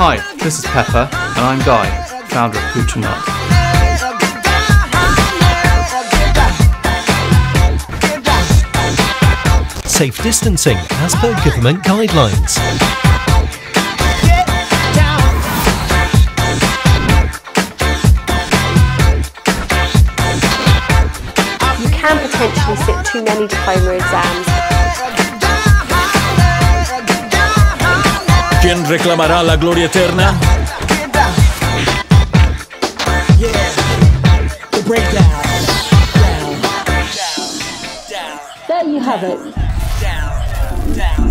Hi, this is Pepper, and I'm Guy, founder of Hooter Nut. Safe distancing as per government guidelines. You can potentially sit too many diploma exams. ¿Quién reclamará la gloria eterna? There you have it.